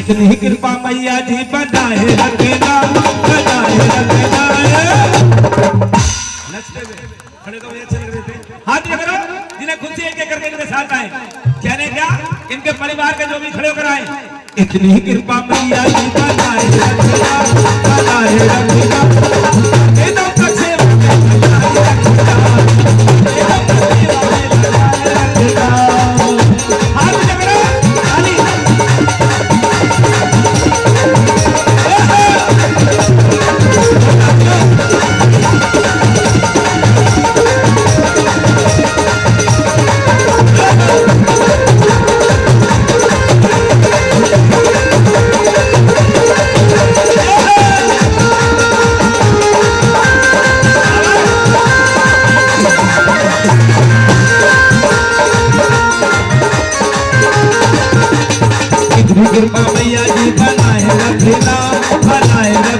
इतनी कृपा मैया जी बधाए रखना बधाए रखना खड़े तो रहे थे। हाथ करो जिन्हें खुशी एक एक करके इनके साथ आए। कहने क्या? इनके परिवार के जो भी खड़े होकर आए। इतनी कृपा मैया जी बनाए रखना बनाए रखना कृपा मैया जी बनाए रखना बनाए रखना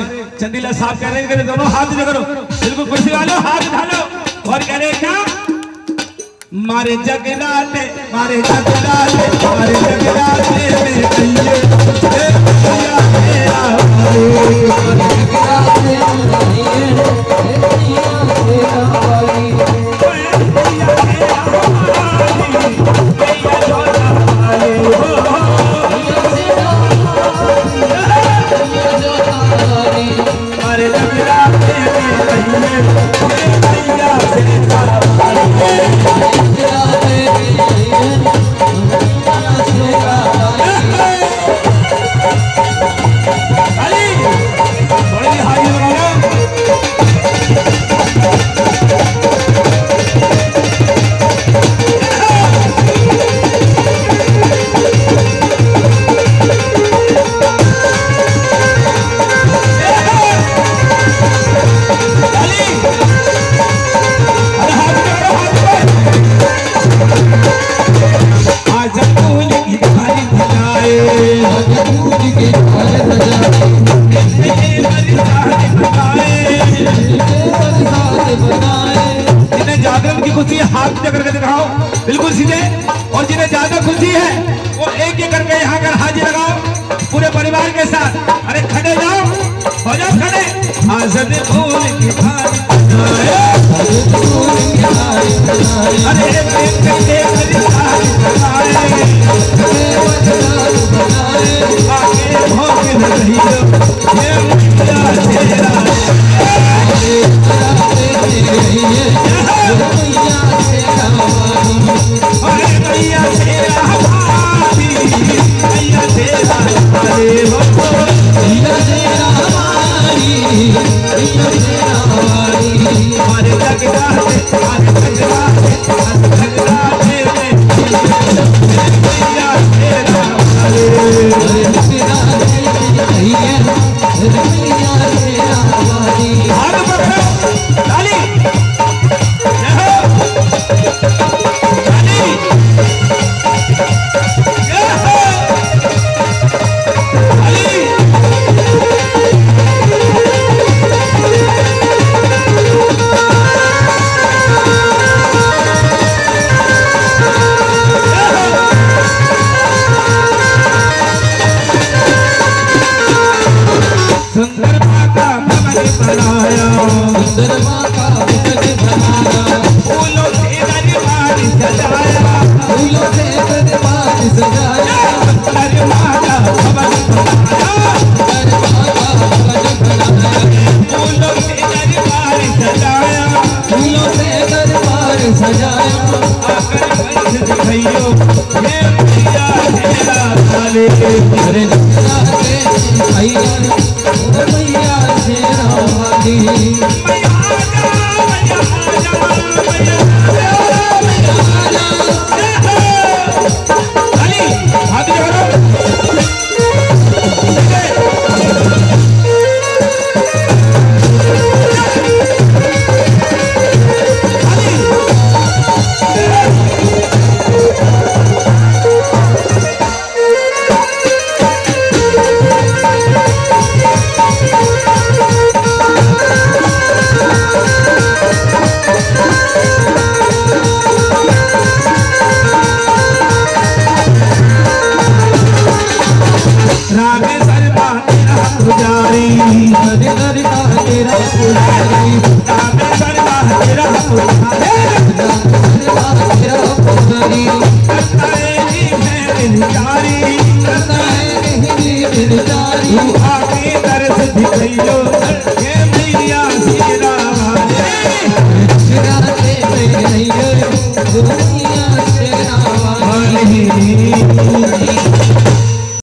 हमारे चंदीला साहब कह रहे हैं दोनों हाथ करो बिल्कुल कुर्सी वाले हाथ उठा और कह रहे क्या मारे जगनाथे मारे जगनाथे मारे जगलाले में कहिए मेरा प्यारे लग रहा सब फूल की भारी अरे प्रेम के सारी बनाए आगे भोग नहीं ये सुंदर बनाया फूलों से दरबार सजाया फूलों से दरबार सजाया दरवाज़ा भवन बनाया दरबार का भवन बनाया फूलों से दरबार सजाया फूलों से दरबार सजाया आकर दिखाइयो मैया तेरा साले भैया ओ वाली रागे शर्मा तेरा पुजारी। हरे का तेरा पुजारी। राधे शर्मा तेरा पुजारी। शर्मा तेरा पुजारी जी करता है नहीं दिलदारी तू आके दर्श दिखाइयो ये